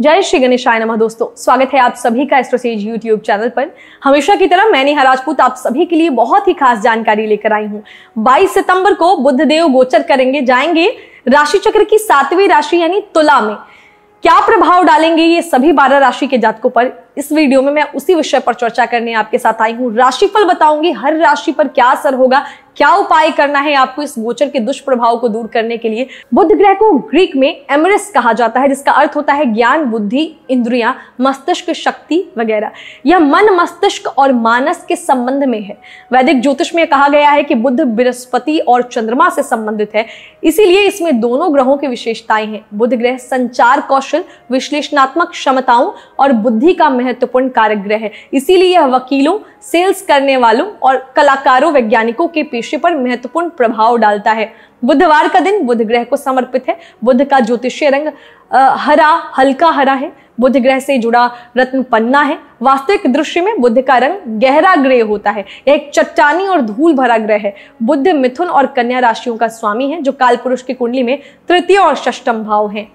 जय श्री गणेशाय नमः दोस्तों। स्वागत है आप सभी का एस्ट्रोसेज यूट्यूब चैनल पर। हमेशा की तरह मैं नेहा राजपूत आप सभी के लिए बहुत ही खास जानकारी लेकर आई हूँ। 22 सितंबर को बुद्ध देव गोचर करेंगे, जाएँगे राशि चक्र की सातवीं राशि यानी तुला में। क्या प्रभाव डालेंगे ये सभी बारह राशि के जातकों पर? इस वीडियो में मैं उसी विषय पर चर्चा करने आपके साथ आई हूँ। राशिफल बताऊँगी, हर राशि पर क्या असर होगा, क्या उपाय करना है आपको इस गोचर के दुष्प्रभाव को दूर करने के लिए। बुद्ध ग्रह को ग्रीक में एमरिस कहा जाता है, जिसका अर्थ होता है ज्ञान, बुद्धि, इंद्रिया, मस्तिष्क, शक्ति वगैरह। यह मन, मस्तिष्क और मानस के संबंध में है। वैदिक ज्योतिष में कहा गया है कि बुद्ध बृहस्पति और चंद्रमा से संबंधित है, इसीलिए इसमें दोनों ग्रहों की विशेषताएँ हैं। बुद्ध ग्रह संचार कौशल, विश्लेषणात्मक क्षमताओं और बुद्धि का महत्वपूर्ण कारक ग्रह है। इसीलिए यह वकीलों सेल्स करने वालों और कलाकारों, वैज्ञानिकों के पेशे पर महत्वपूर्ण प्रभाव डालता है। बुधवार का दिन बुध ग्रह को समर्पित है। बुध का ज्योतिषीय रंग हरा, हल्का हरा है। बुध ग्रह से जुड़ा रत्न पन्ना है। वास्तविक दृश्य में बुद्ध का रंग गहरा ग्रे होता है। यह एक चट्टानी और धूल भरा ग्रह है। बुद्ध मिथुन और कन्या राशियों का स्वामी है, जो काल पुरुष की कुंडली में तृतीय और षष्टम भाव है।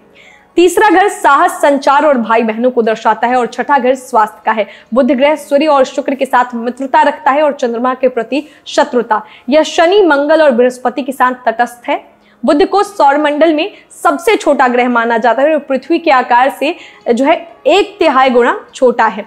तीसरा घर साहस, संचार और भाई बहनों को दर्शाता है और छठा घर स्वास्थ्य का है। बुद्ध ग्रह सूर्य और शुक्र के साथ मित्रता रखता है और चंद्रमा के प्रति शत्रुता। यह शनि, मंगल और बृहस्पति के साथ तटस्थ है। बुद्ध को सौरमंडल में सबसे छोटा ग्रह माना जाता है और पृथ्वी के आकार से जो है एक तिहाई गुणा छोटा है।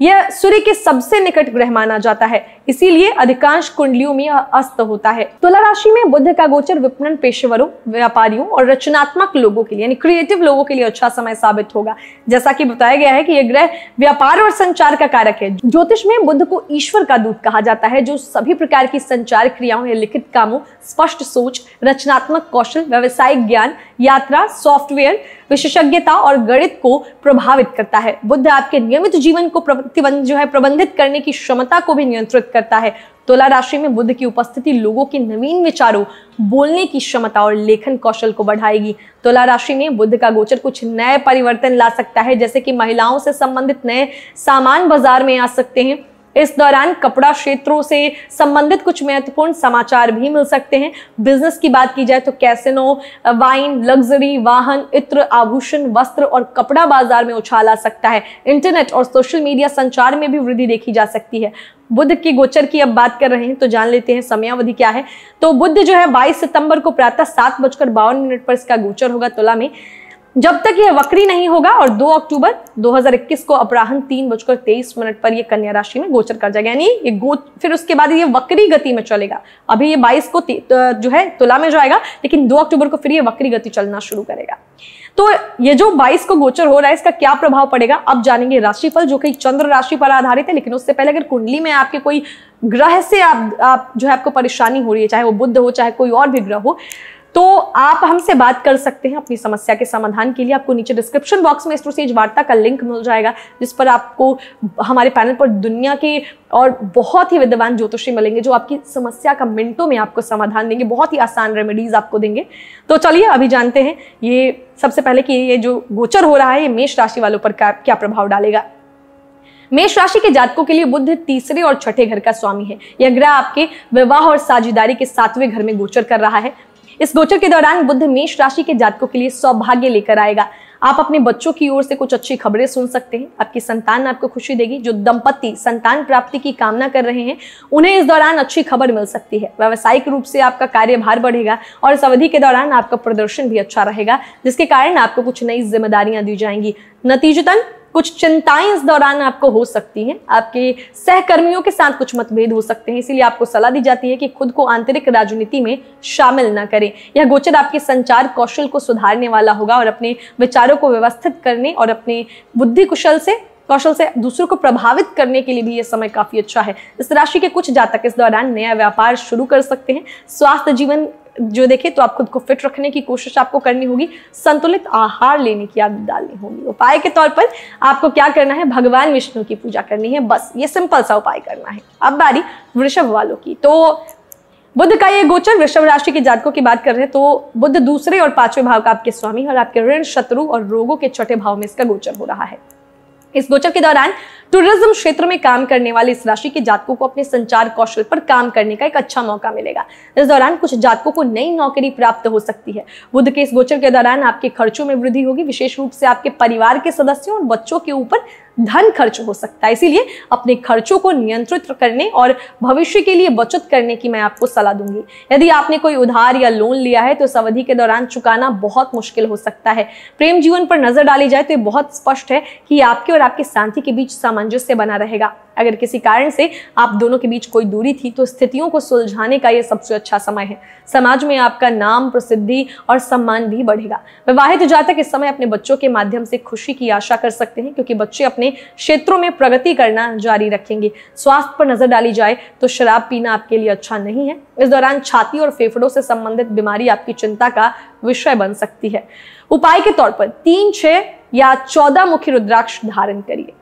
यह सूर्य के सबसे निकट ग्रह माना जाता है। इसीलिए अधिकांश कुंडलियों में अस्त होता है। तुला राशि में बुद्ध का गोचर विपणन पेशेवरों, व्यापारियों और रचनात्मक लोगों के लिए, यानी क्रिएटिव लोगों के लिए अच्छा समय साबित होगा। जैसा कि बताया गया है कि यह ग्रह व्यापार और संचार का कारक है। ज्योतिष में बुद्ध को ईश्वर का दूत कहा जाता है, जो सभी प्रकार की संचार क्रियाओं या लिखित कामों, स्पष्ट सोच, रचनात्मक कौशल, व्यवसायिक ज्ञान यात्रा, सॉफ्टवेयर, विशेषज्ञता और गणित को प्रभावित करता है। बुद्ध आपके नियमित जीवन को जो है, प्रबंधित करने की क्षमता को भी नियंत्रित करता है। तुला राशि में बुद्ध की उपस्थिति लोगों के नवीन विचारों, बोलने की क्षमता और लेखन कौशल को बढ़ाएगी। तुला राशि में बुद्ध का गोचर कुछ नए परिवर्तन ला सकता है, जैसे कि महिलाओं से संबंधित नए सामान बाज़ार में आ सकते हैं। इस दौरान कपड़ा क्षेत्रों से संबंधित कुछ महत्वपूर्ण समाचार भी मिल सकते हैं। बिज़नेस की बात की जाए तो कैसिनो, वाइन, लग्जरी, वाहन, इत्र, आभूषण, वस्त्र और कपड़ा बाज़ार में उछाल आ सकता है। इंटरनेट और सोशल मीडिया संचार में भी वृद्धि देखी जा सकती है। बुद्ध की गोचर की अब बात कर रहे हैं तो जान लेते हैं समयावधि क्या है। तो बुद्ध जो है 22 सितंबर को प्रातः सात बजकर बावन मिनट पर इसका गोचर होगा तुला में। जब तक यह वक्री नहीं होगा और 2 अक्टूबर 2021 को अपराहन तीन बजकर तेईस मिनट पर यह कन्या राशि में गोचर कर जाएगा। यानी ये गो फिर उसके बाद ये वक्री गति में चलेगा। अभी ये 22 को जो है तुला में जाएगा लेकिन 2 अक्टूबर को फिर ये वक्री गति चलना शुरू करेगा। तो ये जो 22 को गोचर हो रहा है इसका क्या प्रभाव पड़ेगा? अब जानेंगे राशिफल जो कि चंद्र राशि पर आधारित है लेकिन उससे पहले अगर कुंडली में आपके कोई ग्रह से आप, आप जो है आपको परेशानी हो रही है चाहे वो बुद्ध हो चाहे कोई और भी ग्रह हो तो आप हमसे बात कर सकते हैं अपनी समस्या के समाधान के लिए। आपको नीचे डिस्क्रिप्शन बॉक्स में एस्ट्रोसेज वार्ता का लिंक मिल जाएगा, जिस पर आपको हमारे पैनल पर दुनिया के और बहुत ही विद्वान ज्योतिषी मिलेंगे, जो आपकी समस्या का मिनटों में आपको समाधान देंगे, बहुत ही आसान रेमेडीज आपको देंगे। तो चलिए, अभी जानते हैं, ये सबसे पहले कि ये जो गोचर हो रहा है, ये मेष राशि वालों पर क्या क्या प्रभाव डालेगा? मेष राशि के जातकों के लिए बुद्ध तीसरे और छठे घर का स्वामी है। यह ग्रह आपके विवाह और साझेदारी के सातवें घर में गोचर कर रहा है। इस गोचर के दौरान बुद्ध मेष राशि के जातकों के लिए सौभाग्य लेकर आएगा। आप अपने बच्चों की ओर से कुछ अच्छी खबरें सुन सकते हैं। आपकी संतान आपको खुशी देगी। जो दंपत्ति संतान प्राप्ति की कामना कर रहे हैं, उन्हें इस दौरान अच्छी खबर मिल सकती है। व्यावसायिक रूप से आपका कार्यभार बढ़ेगा और इस अवधि के दौरान आपका प्रदर्शन भी अच्छा रहेगा, जिसके कारण आपको कुछ नई जिम्मेदारियाँ दी जाएँगी। नतीजतन कुछ चिंताएँ इस दौरान आपको हो सकती हैं। आपके सहकर्मियों के साथ कुछ मतभेद हो सकते हैं, इसीलिए आपको सलाह दी जाती है कि खुद को आंतरिक राजनीति में शामिल न करें। यह गोचर आपके संचार कौशल को सुधारने वाला होगा और अपने विचारों को व्यवस्थित करने और अपने बुद्धि कुशल से, कौशल से दूसरों को प्रभावित करने के लिए भी यह समय काफ़ी अच्छा है। इस राशि के कुछ जातक इस दौरान नया व्यापार शुरू कर सकते हैं। स्वास्थ्य जीवन जो देखे तो आप खुद को फिट रखने की कोशिश आपको करनी होगी। संतुलित आहार लेने की आदत डालनी होगी। उपाय के तौर पर आपको क्या करना है? भगवान विष्णु की पूजा करनी है। बस, ये सिंपल सा उपाय करना है। अब बारी वृषभ वालों की। तो बुद्ध का ये गोचर, वृषभ राशि के जातकों की बात कर रहे हैं तो बुद्ध दूसरे और पाँचवें भाव का आपके स्वामी और आपके ऋण, शत्रु और रोगों के छठे भाव में इसका गोचर हो रहा है। इस गोचर के दौरान टूरिज़्म क्षेत्र में काम करने वाले इस राशि के जातकों को अपने संचार कौशल पर काम करने का एक अच्छा मौका मिलेगा। इस दौरान कुछ जातकों को नई नौकरी प्राप्त हो सकती है। बुद्ध के इस गोचर के दौरान आपके खर्चों में वृद्धि होगी। विशेष रूप से आपके परिवार के सदस्यों और बच्चों के ऊपर धन खर्च हो सकता है। इसीलिए अपने खर्चों को नियंत्रित करने और भविष्य के लिए बचत करने की मैं आपको सलाह दूँगी। यदि आपने कोई उधार या लोन लिया है तो इस अवधि के दौरान चुकाना बहुत मुश्किल हो सकता है। प्रेम जीवन पर नज़र डाली जाए तो ये बहुत स्पष्ट है कि आपके और आपके शांति के बीच सामंजस्य बना रहेगा। अगर किसी कारण से आप दोनों के बीच कोई दूरी थी तो स्थितियों को सुलझाने का यह सबसे अच्छा समय है। समाज में आपका नाम, प्रसिद्धि और सम्मान भी बढ़ेगा। विवाहित जातक इस समय अपने बच्चों के माध्यम से खुशी की आशा कर सकते हैं, क्योंकि बच्चे अपने क्षेत्रों में प्रगति करना जारी रखेंगे। स्वास्थ्य पर नज़र डाली जाए तो शराब पीना आपके लिए अच्छा नहीं है। इस दौरान छाती और फेफड़ों से संबंधित बीमारी आपकी चिंता का विषय बन सकती है। उपाय के तौर पर तीन, छह या चौदह मुखी रुद्राक्ष धारण करिए।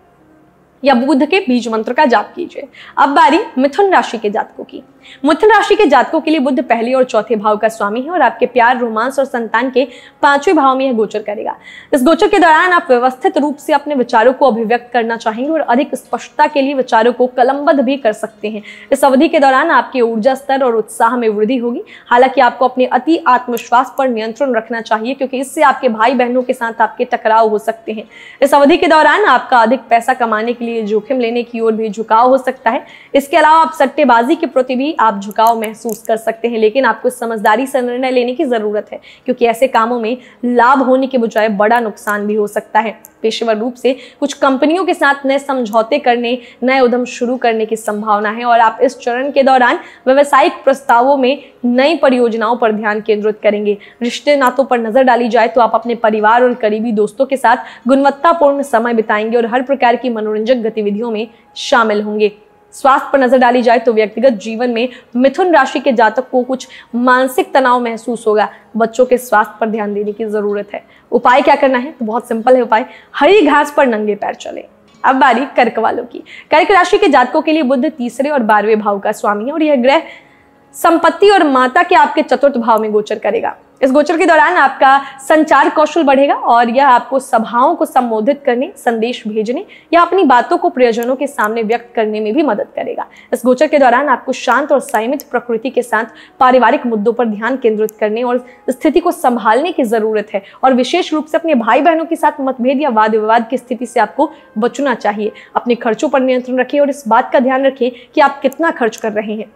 या बुद्ध के बीज मंत्र का जाप कीजिए। अब बारी मिथुन राशि के जातकों की। मिथुन राशि के जातकों के लिए बुद्ध पहले और चौथे भाव का स्वामी है और आपके प्यार, रोमांस और संतान के पाँचवें भाव में यह गोचर करेगा। इस गोचर के दौरान आप व्यवस्थित रूप से अपने विचारों को अभिव्यक्त करना चाहेंगे और अधिक स्पष्टता के लिए विचारों को कलमबद्ध भी कर सकते हैं। इस अवधि के दौरान आपके ऊर्जा स्तर और उत्साह में वृद्धि होगी। हालाँकि आपको अपने अति आत्मविश्वास पर नियंत्रण रखना चाहिए क्योंकि इससे आपके भाई बहनों के साथ आपके टकराव हो सकते हैं। इस अवधि के दौरान आपका अधिक पैसा कमाने के लिए जोखिम लेने की ओर भी झुकाव हो सकता है। इसके अलावा आप सट्टेबाजी के प्रति भी आप झुकाव महसूस कर सकते हैं, लेकिन आपको समझदारी से निर्णय लेने की ज़रूरत है, क्योंकि ऐसे कामों में लाभ होने के बजाय बड़ा नुकसान भी हो सकता है। पेशेवर रूप से कुछ कंपनियों के साथ नए समझौते करने, नए उद्यम शुरू करने की संभावना है, और आप इस चरण के दौरान व्यवसायिक प्रस्तावों में नई परियोजनाओं पर ध्यान केंद्रित करेंगे। रिश्ते नातों पर नज़र डाली जाए तो आप अपने परिवार और करीबी दोस्तों के साथ गुणवत्तापूर्ण समय बिताएँगे, और हर प्रकार की मनोरंजक गतिविधियों में शामिल होंगे। स्वास्थ्य पर नज़र डाली जाए तो व्यक्तिगत जीवन में मिथुन राशि के जातक को कुछ मानसिक तनाव महसूस होगा। बच्चों के स्वास्थ्य पर ध्यान देने की ज़रूरत है। उपाय क्या करना है? तो बहुत सिंपल है उपाय। हरी घास पर नंगे पैर चले। अब बारी कर्क वालों की। कर्क राशि के जातकों के लिए बुद्ध तीसरे और बारहवें भाव का स्वामी है और यह ग्रह संपत्ति और माता के आपके चतुर्थ भाव में गोचर करेगा। इस गोचर के दौरान आपका संचार कौशल बढ़ेगा और यह आपको सभाओं को संबोधित करने, संदेश भेजने या अपनी बातों को प्रियजनों के सामने व्यक्त करने में भी मदद करेगा। इस गोचर के दौरान आपको शांत और संयमित प्रकृति के साथ पारिवारिक मुद्दों पर ध्यान केंद्रित करने और स्थिति को संभालने की ज़रूरत है और विशेष रूप से अपने भाई बहनों के साथ मतभेद या वाद विवाद की स्थिति से आपको बचना चाहिए। अपने खर्चों पर नियंत्रण रखें और इस बात का ध्यान रखें कि आप कितना खर्च कर रहे हैं।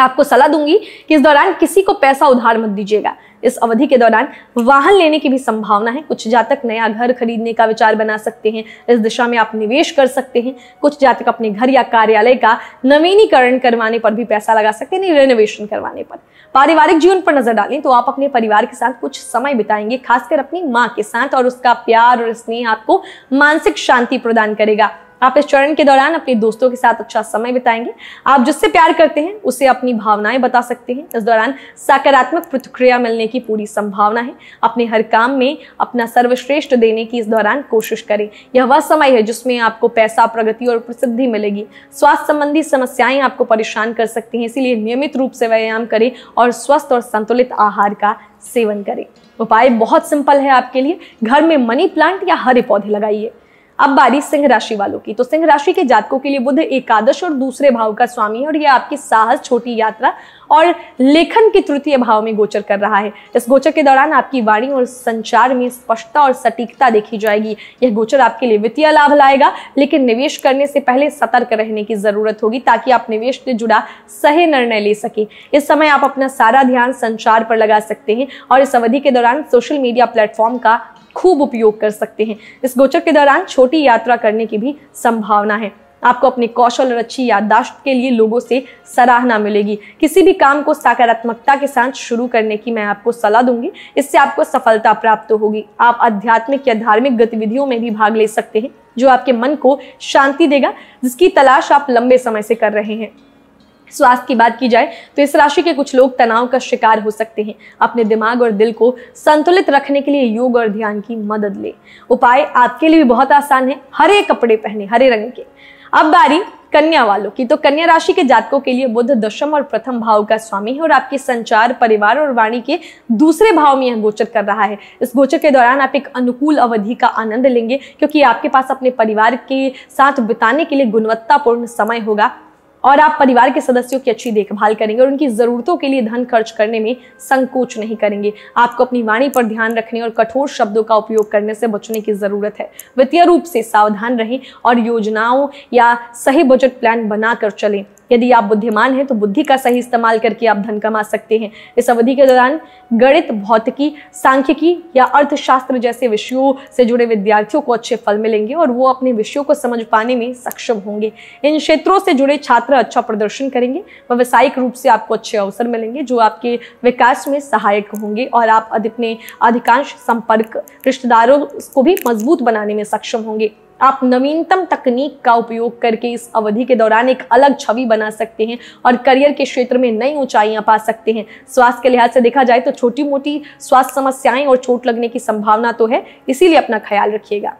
आपको सलाह दूँगी कि इस दौरान किसी को पैसा उधार मत दीजिएगा। इस अवधि के दौरान वाहन लेने की भी संभावना है। कुछ जातक नया घर खरीदने का विचार बना सकते हैं। इस दिशा में आप निवेश कर सकते हैं। कुछ जातक अपने घर या कार्यालय का नवीनीकरण करवाने पर भी पैसा लगा सकते हैं रेनोवेशन करवाने पर। पारिवारिक जीवन पर नज़र डालें तो आप अपने परिवार के साथ कुछ समय बिताएँगे, खासकर अपनी माँ के साथ, और उसका प्यार और स्नेह आपको मानसिक शांति प्रदान करेगा। आप इस चरण के दौरान अपने दोस्तों के साथ अच्छा समय बिताएँगे। आप जिससे प्यार करते हैं, उसे अपनी भावनाएँ बता सकते हैं। इस दौरान सकारात्मक प्रतिक्रिया मिलने की पूरी संभावना है। अपने हर काम में अपना सर्वश्रेष्ठ देने की इस दौरान कोशिश करें। यह वह समय है जिसमें आपको पैसा, प्रगति और प्रसिद्धि मिलेगी। स्वास्थ्य संबंधी समस्याएँ आपको परेशान कर सकती हैं, इसीलिए नियमित रूप से व्यायाम करें और स्वस्थ और संतुलित आहार का सेवन करें। उपाय बहुत सिंपल है आपके लिए। घर में मनी प्लांट या हरे पौधे लगाइए। अब बारी सिंह राशि वालों की। तो सिंह राशि के जातकों के लिए बुध एकादश और दूसरे भाव का स्वामी है और यह आपकी साहस, छोटी यात्रा और लेखन के तृतीय भाव में गोचर कर रहा है। इस गोचर के दौरान आपकी वाणी और संचार में स्पष्टता और सटीकता देखी जाएगी। यह गोचर आपके लिए वित्तीय लाभ लाएगा, लेकिन निवेश करने से पहले सतर्क रहने की ज़रूरत होगी ताकि आप निवेश से जुड़ा सही निर्णय ले सके। इस समय आप अपना सारा ध्यान संचार पर लगा सकते हैं और इस अवधि के दौरान सोशल मीडिया प्लेटफॉर्म का खूब उपयोग कर सकते हैं। इस गोचर के दौरान छोटी यात्रा करने की भी संभावना है। आपको अपने कौशल और अच्छी याददाश्त के लिए लोगों से सराहना मिलेगी। किसी भी काम को सकारात्मकता के साथ शुरू करने की मैं आपको सलाह दूँगी। इससे आपको सफलता प्राप्त होगी। आप आध्यात्मिक या धार्मिक गतिविधियों में भी भाग ले सकते हैं, जो आपके मन को शांति देगा, जिसकी तलाश आप लंबे समय से कर रहे हैं। स्वास्थ्य की बात की जाए तो इस राशि के कुछ लोग तनाव का शिकार हो सकते हैं। अपने दिमाग और दिल को संतुलित रखने के लिए योग और ध्यान की मदद ले। उपाय आपके लिए भी बहुत आसान है, हरे कपड़े पहने, हरे रंग के। अब बारी कन्या वालों की। तो कन्या राशि के जातकों के लिए बुद्ध दशम और प्रथम भाव का स्वामी है और आपके संचार, परिवार और वाणी के दूसरे भाव में यह गोचर कर रहा है। इस गोचर के दौरान आप एक अनुकूल अवधि का आनंद लेंगे, क्योंकि आपके पास अपने परिवार के साथ बिताने के लिए गुणवत्तापूर्ण समय होगा। और आप परिवार के सदस्यों की अच्छी देखभाल करेंगे और उनकी जरूरतों के लिए धन खर्च करने में संकोच नहीं करेंगे। आपको अपनी वाणी पर ध्यान रखने और कठोर शब्दों का उपयोग करने से बचने की ज़रूरत है। वित्तीय रूप से सावधान रहें और योजनाओं या सही बजट प्लान बनाकर चलें। यदि आप बुद्धिमान हैं तो बुद्धि का सही इस्तेमाल करके आप धन कमा सकते हैं। इस अवधि के दौरान गणित, भौतिकी, सांख्यिकी या अर्थशास्त्र जैसे विषयों से जुड़े विद्यार्थियों को अच्छे फल मिलेंगे और वो अपने विषयों को समझ पाने में सक्षम होंगे। इन क्षेत्रों से जुड़े छात्र अच्छा प्रदर्शन करेंगे, व्यावसायिक रूप से आपको अच्छे अवसर मिलेंगे, जो आपके विकास में सहायक होंगे और आप अपने अधिकांश संपर्क रिश्तेदारों को भी मज़बूत बनाने में सक्षम होंगे। आप नवीनतम तकनीक का उपयोग करके इस अवधि के दौरान एक अलग छवि बना सकते हैं और करियर के क्षेत्र में नई ऊंचाइयाँ पा सकते हैं। स्वास्थ्य के लिहाज से देखा जाए तो छोटी मोटी स्वास्थ्य समस्याएँ और चोट लगने की संभावना तो है, इसीलिए अपना ख्याल रखिएगा।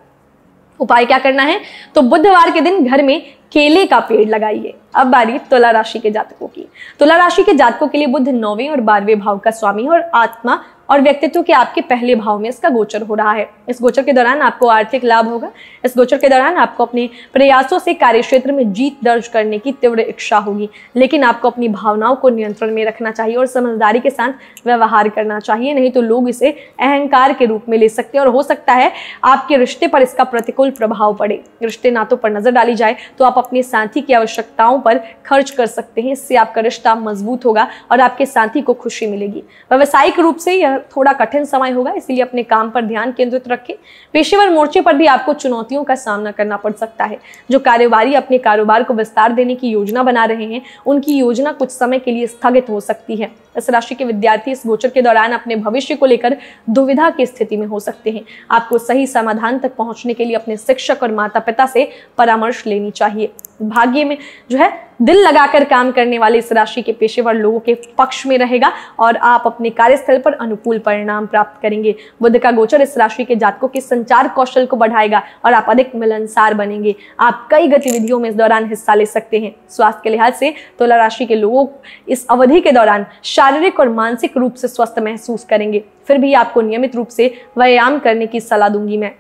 उपाय क्या करना है? तो बुधवार के दिन घर में केले का पेड़ लगाइए। अब बारी तुला राशि के जातकों की। तुला राशि के जातकों के लिए बुद्ध नौवें और बारहवें भाव का स्वामी है और आत्मा और व्यक्तित्व के आपके पहले भाव में इसका गोचर हो रहा है। इस गोचर के दौरान आपको आर्थिक लाभ होगा। इस गोचर के दौरान आपको अपने प्रयासों से कार्य क्षेत्र में जीत दर्ज करने की तीव्र इच्छा होगी। लेकिन आपको अपनी भावनाओं को नियंत्रण में रखना चाहिए और समझदारी के साथ व्यवहार करना चाहिए। नहीं तो लोग इसे अहंकार के रूप में ले सकते हैं और हो सकता है आपके रिश्ते पर इसका प्रतिकूल प्रभाव पड़े। रिश्ते नातों पर नज़र डाली जाए तो आप अपने साथी की आवश्यकताओं पर खर्च कर सकते हैं। इससे आपका रिश्ता मज़बूत होगा और आपके साथी को खुशी मिलेगी। व्यवसायिक रूप से यह थोड़ा कठिन समय होगा, इसीलिए अपने काम पर ध्यान केंद्रित रखें। पेशेवर मोर्चे पर भी आपको चुनौतियों का सामना करना पड़ सकता है। जो कारोबारी अपने कारोबार को विस्तार देने की योजना बना रहे हैं, उनकी योजना कुछ समय के लिए स्थगित हो सकती है। इस राशि के विद्यार्थी इस गोचर के दौरान अपने भविष्य को लेकर दुविधा की स्थिति में हो सकते हैं। आपको सही समाधान तक पहुँचने के लिए अपने शिक्षक और माता पिता से परामर्श लेनी चाहिए। भाग्य में जो है दिल लगाकर काम करने वाले इस राशि के पेशेवर लोगों के पक्ष में रहेगा और आप अपने कार्यस्थल पर अनुकूल परिणाम प्राप्त करेंगे। बुद्ध का गोचर इस राशि के जातकों के संचार कौशल को बढ़ाएगा और आप अधिक मिलनसार बनेंगे। आप कई गतिविधियों में इस दौरान हिस्सा ले सकते हैं। स्वास्थ्य के लिहाज से तुला राशि के लोगों इस अवधि के दौरान शारीरिक और मानसिक रूप से स्वस्थ महसूस करेंगे। फिर भी आपको नियमित रूप से व्यायाम करने की सलाह दूँगी मैं।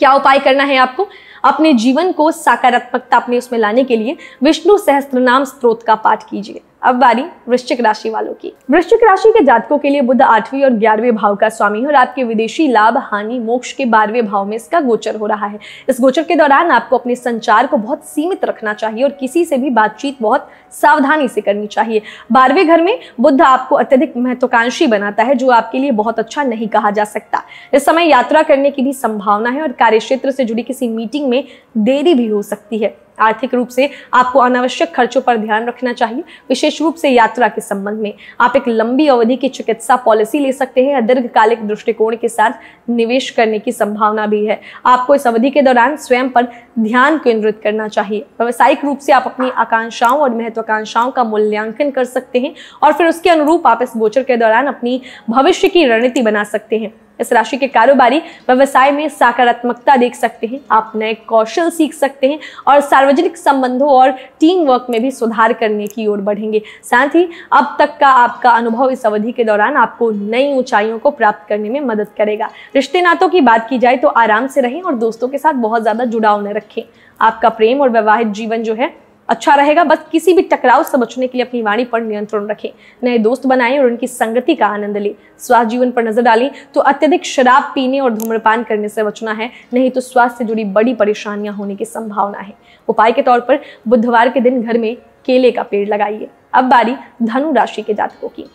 क्या उपाय करना है आपको? अपने जीवन को सकारात्मकता अपने उसमें लाने के लिए विष्णु सहस्त्र नाम स्त्रोत का पाठ कीजिए। अब बारी वृश्चिक राशि वालों की। वृश्चिक राशि के जातकों के लिए बुद्ध आठवीं और ग्यारहवें भाव का स्वामी है और आपके विदेशी लाभ, हानि, मोक्ष के बारहवें भाव में इसका गोचर हो रहा है। इस गोचर के दौरान आपको अपने संचार को बहुत सीमित रखना चाहिए और किसी से भी बातचीत बहुत सावधानी से करनी चाहिए। बारहवें घर में बुद्ध आपको अत्यधिक महत्वाकांक्षी बनाता है, जो आपके लिए बहुत अच्छा नहीं कहा जा सकता। इस समय यात्रा करने की भी संभावना है और कार्य क्षेत्र से जुड़ी किसी मीटिंग में देरी भी हो सकती है। आर्थिक रूप से आपको अनावश्यक खर्चों पर ध्यान रखना चाहिए। विशेष रूप से यात्रा के संबंध में। आप एक लंबी अवधि की चिकित्सा पॉलिसी ले सकते हैं या दीर्घकालिक दृष्टिकोण के साथ निवेश करने की संभावना भी है। आपको इस अवधि के दौरान स्वयं पर ध्यान केंद्रित करना चाहिए। व्यावसायिक रूप से आप अपनी आकांक्षाओं और महत्वाकांक्षाओं का मूल्यांकन कर सकते हैं और फिर उसके अनुरूप आप इस गोचर के दौरान अपनी भविष्य की रणनीति बना सकते हैं। इस राशि के कारोबारी व्यवसाय में सकारात्मकता देख सकते हैं, आप नए कौशल सीख सकते हैं और सार्वजनिक संबंधों और टीम वर्क में भी सुधार करने की ओर बढ़ेंगे। साथ ही अब तक का आपका अनुभव इस अवधि के दौरान आपको नई ऊंचाइयों को प्राप्त करने में मदद करेगा। रिश्ते नातों की बात की जाए तो आराम से रहें और दोस्तों के साथ बहुत ज़्यादा जुड़ाव न रखें। आपका प्रेम और वैवाहिक जीवन जो है अच्छा रहेगा, बस किसी भी टकराव से बचने के लिए अपनी वाणी पर नियंत्रण रखें। नए दोस्त बनाएँ और उनकी संगति का आनंद लें। स्वास्थ्य जीवन पर नज़र डालें तो अत्यधिक शराब पीने और धूम्रपान करने से बचना है, नहीं तो स्वास्थ्य से जुड़ी बड़ी परेशानियाँ होने की संभावना है। उपाय के तौर पर बुधवार के दिन घर में केले का पेड़ लगाइए। अब बारी धनु राशि के जातकों की।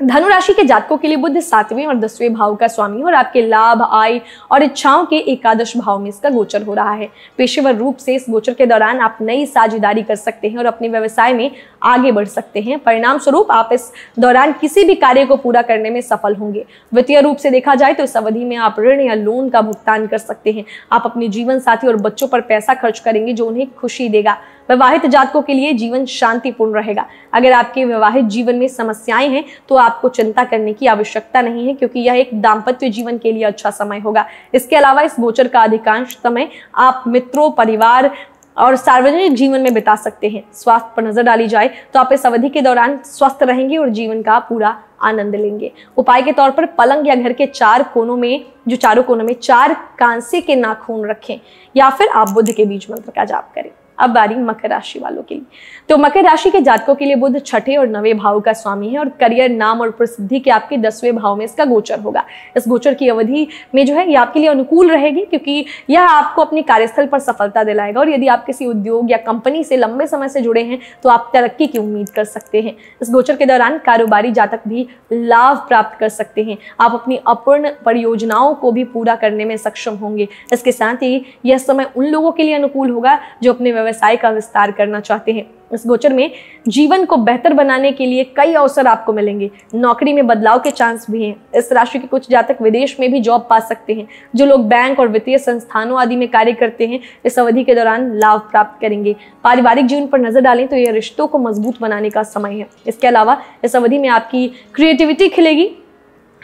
धनु राशि के जातकों के लिए बुद्ध सातवें और दसवें भाव का स्वामी और आपके लाभ, आय और इच्छाओं के एकादश भाव में इसका गोचर हो रहा है। पेशेवर रूप से इस गोचर के दौरान आप नई साझेदारी कर सकते हैं और अपने व्यवसाय में आगे बढ़ सकते हैं। परिणाम स्वरूप आप इस दौरान किसी भी कार्य को पूरा करने में सफल होंगे। वित्तीय रूप से देखा जाए तो इस अवधि में आप ऋण या लोन का भुगतान कर सकते हैं। आप अपने जीवन साथी और बच्चों पर पैसा खर्च करेंगे जो उन्हें खुशी देगा। विवाहित जातकों के लिए जीवन शांतिपूर्ण रहेगा। अगर आपके विवाहित जीवन में समस्याएँ हैं तो आपको चिंता करने की आवश्यकता नहीं है, क्योंकि यह एक दाम्पत्य जीवन के लिए अच्छा समय होगा। इसके अलावा इस गोचर का अधिकांश समय आप मित्रों, परिवार और सार्वजनिक जीवन में बिता सकते हैं। स्वास्थ्य पर नज़र डाली जाए तो आप इस अवधि के दौरान स्वस्थ रहेंगे और जीवन का पूरा आनंद लेंगे। उपाय के तौर पर पलंग या घर के चार कोनों में, जो चारों कोनों में चार कांसे के नाखून रखें, या फिर आप बुद्ध के बीज मंत्र का जाप करें। अब बारी मकर राशि वालों के लिए। तो मकर राशि के जातकों के लिए बुद्ध छठे और नवे भाव का स्वामी है और करियर, नाम और प्रसिद्धि के आपके दसवें भाव में इसका गोचर होगा। इस गोचर की अवधि में जो है ये आपके लिए अनुकूल रहेगी क्योंकि यह आपको अपने कार्यस्थल पर सफलता दिलाएगा और यदि आप किसी उद्योग या कंपनी से लंबे समय से जुड़े हैं तो आप तरक्की की उम्मीद कर सकते हैं। इस गोचर के दौरान कारोबारी जातक भी लाभ प्राप्त कर सकते हैं। आप अपनी अपूर्ण परियोजनाओं को भी पूरा करने में सक्षम होंगे। इसके साथ ही यह समय उन लोगों के लिए अनुकूल होगा जो अपने व्यवसाय का विस्तार करना चाहते हैं। इस गोचर में जीवन को बेहतर बनाने के लिए कई अवसर आपको मिलेंगे। नौकरी में बदलाव के चांस भी हैं। इस राशि के कुछ जातक विदेश में भी जॉब पा सकते हैं। जो लोग बैंक और वित्तीय संस्थानों आदि में कार्य करते हैं, इस अवधि के दौरान लाभ प्राप्त करेंगे। पारिवारिक जीवन पर नज़र डालें तो यह रिश्तों को मज़बूत बनाने का समय है। इसके अलावा इस अवधि में आपकी क्रिएटिविटी खिलेगी।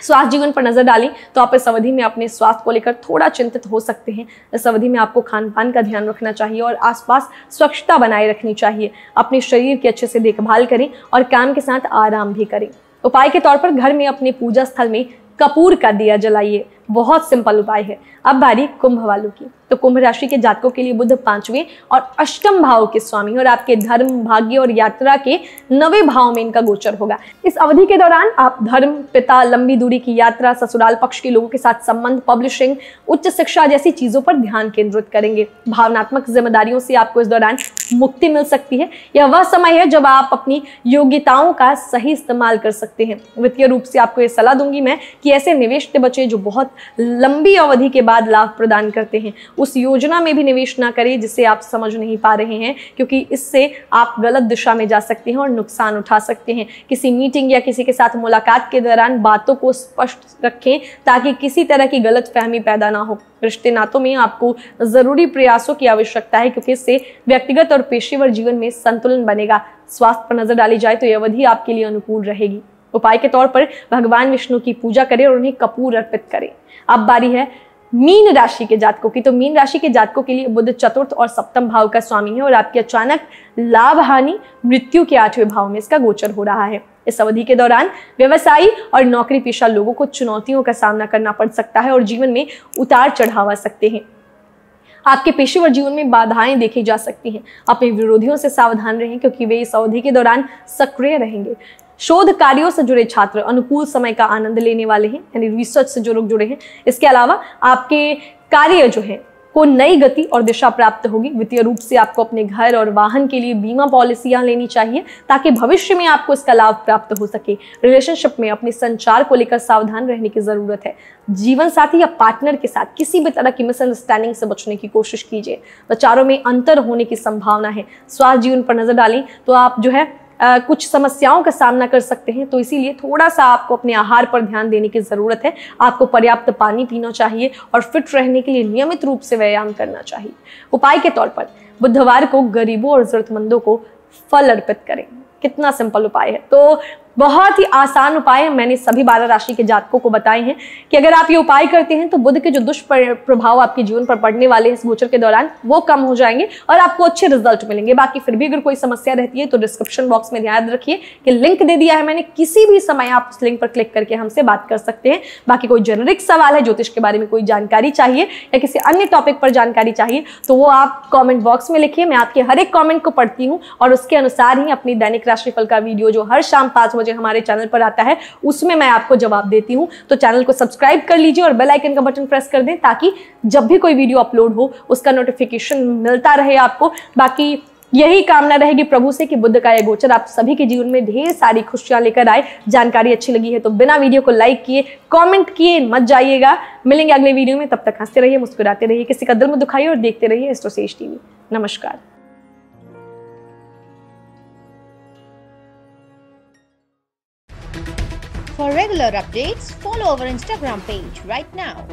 स्वास्थ्य जीवन पर नज़र डालें तो आप इस अवधि में अपने स्वास्थ्य को लेकर थोड़ा चिंतित हो सकते हैं। इस अवधि में आपको खान पान का ध्यान रखना चाहिए और आसपास स्वच्छता बनाए रखनी चाहिए। अपने शरीर की अच्छे से देखभाल करें और काम के साथ आराम भी करें। उपाय के तौर पर घर में अपने पूजा स्थल में कपूर का दिया, जलाइए। बहुत सिंपल उपाय है। अब बारी कुंभ वालों की। तो कुंभ राशि के जातकों के लिए बुद्ध पाँचवें और अष्टम भाव के स्वामी और आपके धर्म, भाग्य और यात्रा के नवे भाव में इनका गोचर होगा। इस अवधि के दौरान आप धर्म, पिता, लंबी दूरी की यात्रा, ससुराल पक्ष के लोगों के साथ संबंध पब्लिशिंग उच्च शिक्षा जैसी चीज़ों पर ध्यान केंद्रित करेंगे। भावनात्मक जिम्मेदारियों से आपको इस दौरान मुक्ति मिल सकती है। यह वह समय है जब आप अपनी योग्यताओं का सही इस्तेमाल कर सकते हैं। वित्तीय रूप से आपको यह सलाह दूँगी मैं कि ऐसे निवेश से बचे जो बहुत लंबी अवधि के बाद लाभ प्रदान करते हैं, उस योजना में भी निवेश ना करें जिसे आप समझ नहीं पा रहे हैं, क्योंकि इससे आप गलत दिशा में जा सकते हैं और नुकसान उठा सकते हैं। किसी मीटिंग या किसी के साथ मुलाकात के दौरान बातों को स्पष्ट रखें ताकि किसी तरह की गलत फहमी पैदा ना हो। रिश्ते नातों में आपको ज़रूरी प्रयासों की आवश्यकता है, क्योंकि इससे व्यक्तिगत और पेशेवर जीवन में संतुलन बनेगा। स्वास्थ्य पर नज़र डाली जाए तो यह अवधि आपके लिए अनुकूल रहेगी। उपाय के तौर पर भगवान विष्णु की पूजा करें और उन्हें कपूर अर्पित करें। अब बारी है मीन राशि के जातकों की। तो मीन राशि के जातकों के लिए बुद्ध चतुर्थ और सप्तम भाव का स्वामी है और आपकी अचानक लाभ हानि मृत्यु के आठवें भाव में इसका गोचर हो रहा है। इस अवधि के दौरान व्यवसायी और नौकरी पेशा लोगों को चुनौतियों का सामना करना पड़ सकता है और जीवन में उतार चढ़ाव आ सकते हैं। आपके पेशेवर जीवन में बाधाएँ देखी जा सकती हैं। अपने विरोधियों से सावधान रहें क्योंकि वे इस अवधि के दौरान सक्रिय रहेंगे। शोध कार्यों से जुड़े छात्र अनुकूल समय का आनंद लेने वाले हैं, यानी रिसर्च से जो लोग जुड़े हैं। इसके अलावा आपके कार्य जो है, को नई गति और दिशा प्राप्त होगी। वित्तीय रूप से आपको अपने घर और वाहन के लिए बीमा पॉलिसियाँ लेनी चाहिए, ताकि भविष्य में आपको इसका लाभ प्राप्त हो सके। रिलेशनशिप में अपने संचार को लेकर सावधान रहने की ज़रूरत है। जीवन साथी या पार्टनर के साथ किसी भी तरह की मिसअंडरस्टैंडिंग से बचने की कोशिश कीजिए। विचारों में अंतर होने की संभावना है। स्वास्थ्य जीवन पर नज़र डालें तो आप जो है कुछ समस्याओं का सामना कर सकते हैं तो इसीलिए थोड़ा सा आपको अपने आहार पर ध्यान देने की ज़रूरत है। आपको पर्याप्त पानी पीना चाहिए और फिट रहने के लिए नियमित रूप से व्यायाम करना चाहिए। उपाय के तौर पर, बुधवार को गरीबों और जरूरतमंदों को फल अर्पित करें। कितना सिंपल उपाय है। तो बहुत ही आसान उपाय है। मैंने सभी बारह राशि के जातकों को बताए हैं कि अगर आप ये उपाय करते हैं तो बुद्ध के जो दुष्प्रभाव आपके जीवन पर पड़ने वाले हैं इस गोचर के दौरान, वो कम हो जाएँगे और आपको अच्छे रिज़ल्ट मिलेंगे। बाकी फिर भी अगर कोई समस्या रहती है तो डिस्क्रिप्शन बॉक्स में ध्यान रखिए कि लिंक दे दिया है मैंने। किसी भी समय आप उस लिंक पर क्लिक करके हमसे बात कर सकते हैं। बाकी कोई जेनरिक सवाल है, ज्योतिष के बारे में कोई जानकारी चाहिए या किसी अन्य टॉपिक पर जानकारी चाहिए तो वो आप कॉमेंट बॉक्स में लिखिए। मैं आपके हर एक कॉमेंट को पढ़ती हूँ और उसके अनुसार ही अपनी दैनिक राशिफल का वीडियो जो हर शाम पाँच बजे हमारे चैनल पर आता है, उसमें मैं आपको जवाब देती हूँ। तो चैनल को सब्सक्राइब कर लीजिए और बेल आइकन का बटन प्रेस कर दें ताकि जब भी कोई वीडियो अपलोड हो, उसका नोटिफिकेशन मिलता रहे आपको। बाकी यही कामना रहेगी प्रभु से कि बुद्ध का यह गोचर आप सभी के जीवन में ढेर सारी खुशियाँ लेकर आए। जानकारी अच्छी लगी है तो बिना वीडियो को लाइक किए कमेंट किए मत जाइएगा। मिलेंगे अगले वीडियो में। तब तक हँसते रहिए, मुस्कुराते रहिए, किसी का दिल में दुखाइए और देखते रहिए एस्ट्रोसेज टीवी नमस्कार। For regular updates, follow our Instagram page right now.